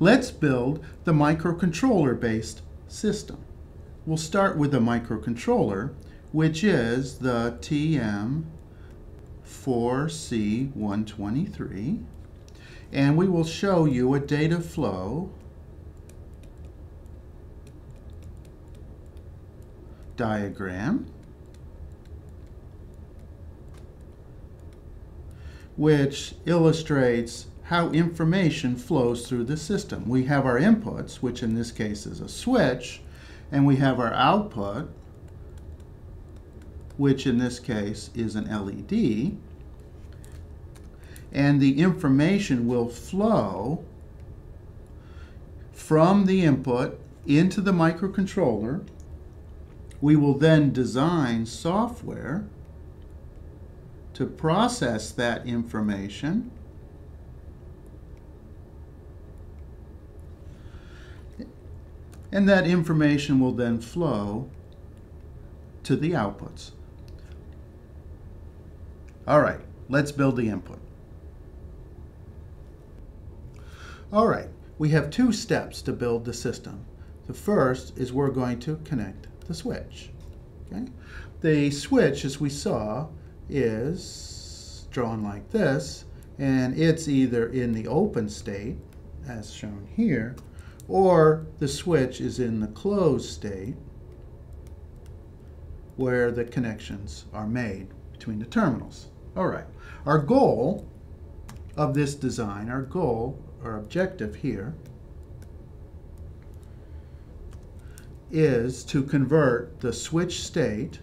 Let's build the microcontroller-based system. We'll start with the microcontroller, which is the TM4C123. And we will show you a data flow diagram which illustrates how information flows through the system. We have our inputs, which in this case is a switch, and we have our output, which in this case is an LED. And the information will flow from the input into the microcontroller. We will then design software to process that information and that information will then flow to the outputs. All right, let's build the input. All right, we have two steps to build the system. The first is we're going to connect the switch. Okay? The switch, as we saw, is drawn like this, and it's either in the open state, as shown here, or the switch is in the closed state, where the connections are made between the terminals. All right, our goal of this design, our goal or objective here, is to convert the switch state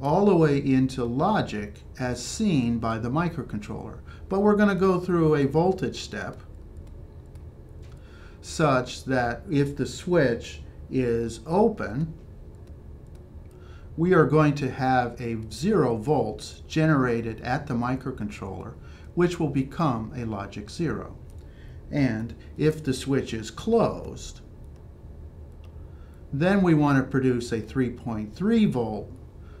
all the way into logic as seen by the microcontroller. But we're going to go through a voltage step such that if the switch is open, we are going to have a zero volts generated at the microcontroller, which will become a logic zero. And if the switch is closed, then we want to produce a 3.3 volt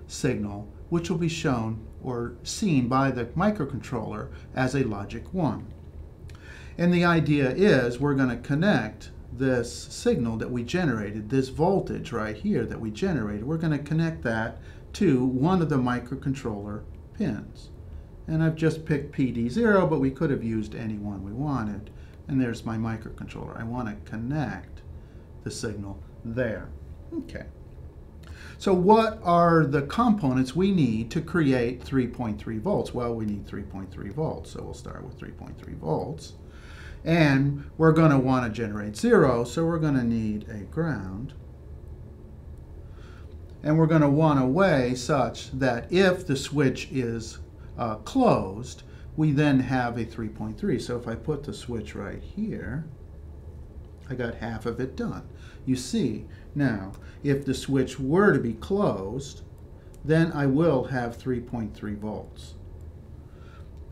signal, which will be shown or seen by the microcontroller as a logic 1. And the idea is we're going to connect this signal that we generated, this voltage right here that we generated, we're going to connect that to one of the microcontroller pins. And I've just picked PD0, but we could have used any one we wanted. And there's my microcontroller. I want to connect the signal there. Okay. So what are the components we need to create 3.3 volts? Well, we need 3.3 volts, so we'll start with 3.3 volts. And we're going to want to generate zero, so we're going to need a ground. And we're going to want a way such that if the switch is uh, closed, we then have a 3.3. So if I put the switch right here, I got half of it done. You see, now, if the switch were to be closed, then I will have 3.3 volts.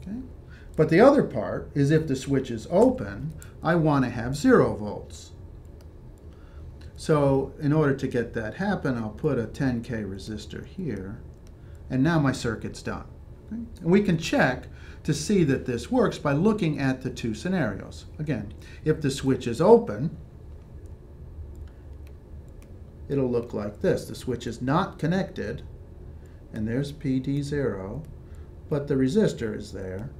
Okay? But the other part is if the switch is open, I want to have 0 volts. So in order to get that happen, I'll put a 10K resistor here, and now my circuit's done. And we can check to see that this works by looking at the two scenarios. Again, if the switch is open, it'll look like this. The switch is not connected, and there's PD0, but the resistor is there.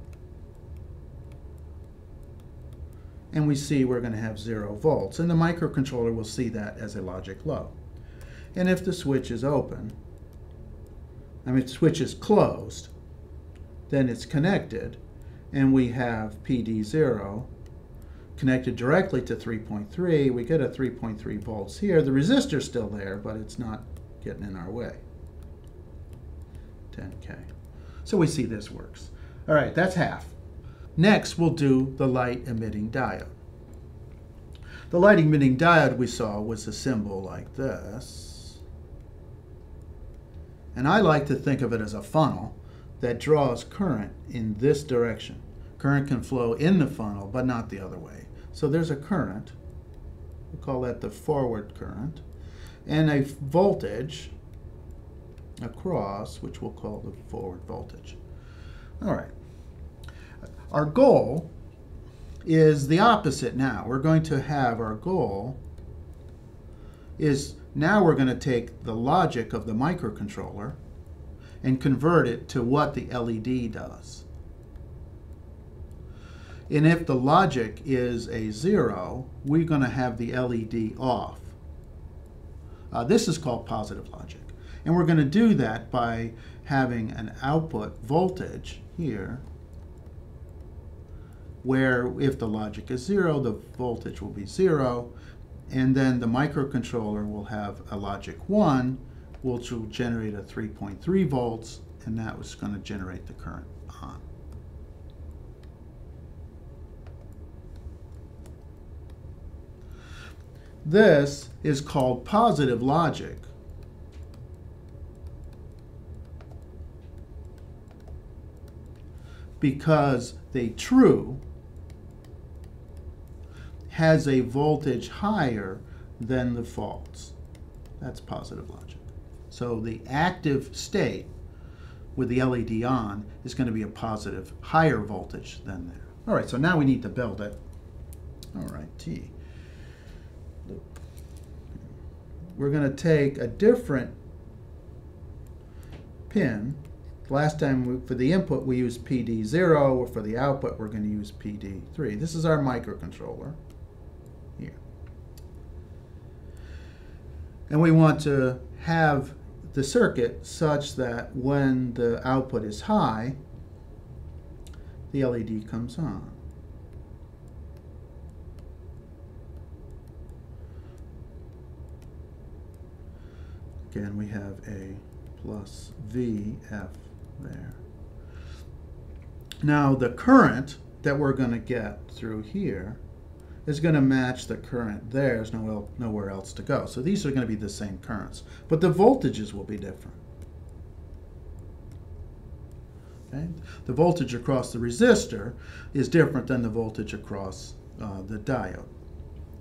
And we see we're going to have 0 volts, and the microcontroller will see that as a logic low. And if the switch is open, I mean, the switch is closed, then it's connected, and we have PD0 connected directly to 3.3. We get a 3.3 volts here. The resistor's still there, but it's not getting in our way. 10K. So we see this works. All right, that's half. Next, we'll do the light emitting diode. The light emitting diode we saw was a symbol like this. And I like to think of it as a funnel that draws current in this direction. Current can flow in the funnel, but not the other way. So there's a current, we'll call that the forward current, and a voltage across, which we'll call the forward voltage. All right. Our goal is the opposite now. We're going to have our goal is now we're going to take the logic of the microcontroller and convert it to what the LED does. And if the logic is a zero, we're going to have the LED off. Uh, this is called positive logic. And we're going to do that by having an output voltage here where if the logic is zero, the voltage will be zero, and then the microcontroller will have a logic 1, which will generate a 3.3 volts, and that was going to generate the current on. This is called positive logic. Because the true has a voltage higher than the false. That's positive logic. So the active state with the LED on is going to be a positive, higher voltage than there. All right, so now we need to build it. All right, T. We're going to take a different pin. Last time we, for the input we used PD0, for the output we're going to use PD3. This is our microcontroller. And we want to have the circuit such that when the output is high, the LED comes on. Again, we have a plus VF there. Now the current that we're going to get through here is going to match the current there. There's no, nowhere else to go. So these are going to be the same currents, but the voltages will be different. Okay? The voltage across the resistor is different than the voltage across uh, the diode.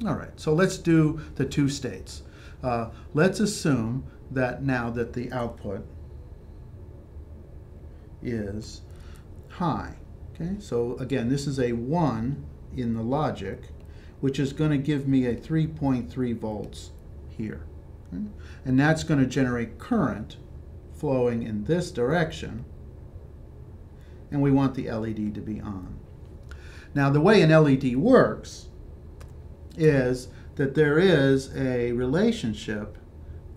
All right, so let's do the two states. Uh, let's assume that now that the output is high. Okay, so again, this is a 1 in the logic, which is going to give me a 3.3 volts here. And that's going to generate current flowing in this direction. And we want the LED to be on. Now, the way an LED works is that there is a relationship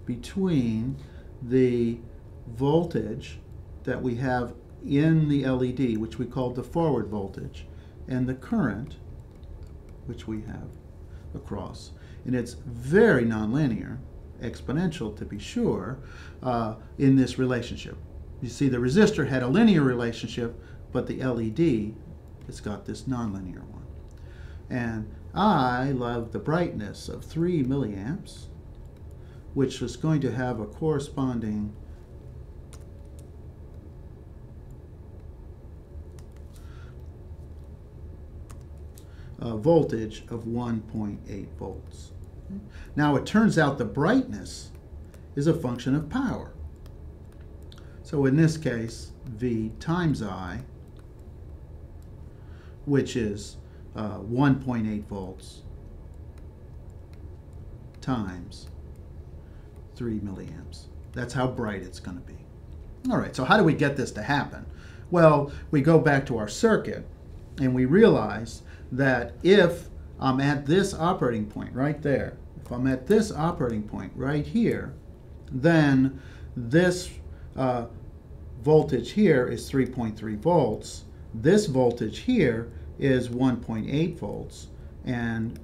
between the voltage that we have in the LED, which we call the forward voltage, and the current which we have across. And it's very nonlinear, exponential to be sure, uh, in this relationship. You see, the resistor had a linear relationship, but the LED has got this nonlinear one. And I love the brightness of 3 milliamps, which is going to have a corresponding uh, voltage of 1.8 volts. Now it turns out the brightness is a function of power. So in this case, V times I, which is uh, 1.8 volts times 3 milliamps. That's how bright it's going to be. All right, so how do we get this to happen? Well, we go back to our circuit and we realize that if I'm at this operating point right there, if I'm at this operating point right here, then this uh, voltage here is 3.3 volts. This voltage here is 1.8 volts. And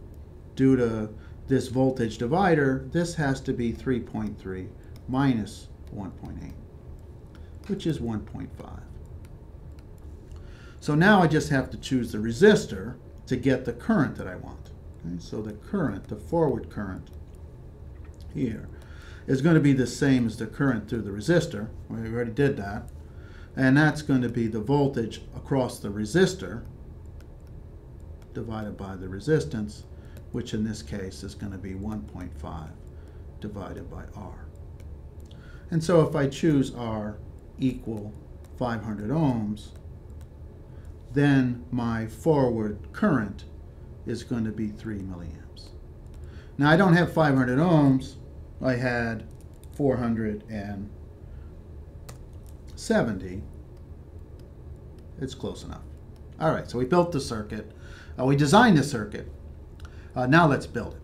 due to this voltage divider, this has to be 3.3 minus 1.8, which is 1.5. So now I just have to choose the resistor to get the current that I want. Okay? So the current, the forward current here, is going to be the same as the current through the resistor. We already did that. And that's going to be the voltage across the resistor divided by the resistance, which in this case is going to be 1.5 divided by R. And so if I choose R equal 500 ohms, then my forward current is going to be 3 milliamps. Now I don't have 500 ohms. I had 470. It's close enough. All right, so we built the circuit. Uh, we designed the circuit. Uh, now let's build it.